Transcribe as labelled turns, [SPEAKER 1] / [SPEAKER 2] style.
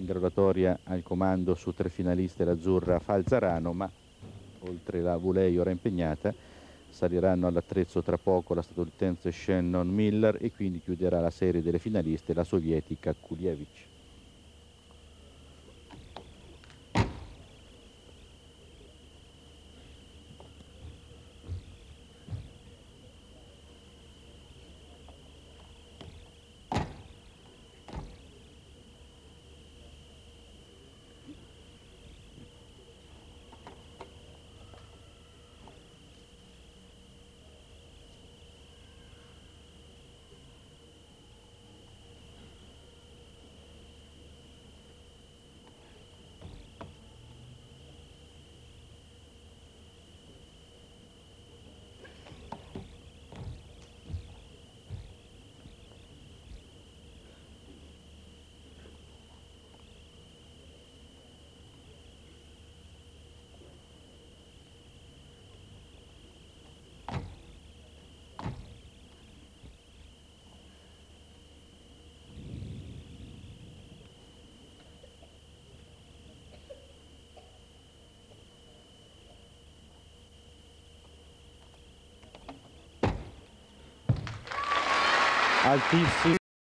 [SPEAKER 1] in graduatoria al comando su tre finaliste l'azzurra Falzarano, ma oltre la Vulei ora impegnata saliranno all'attrezzo tra poco la statunitense Shannon Miller e quindi chiuderà la serie delle finaliste la sovietica Kulievic. I've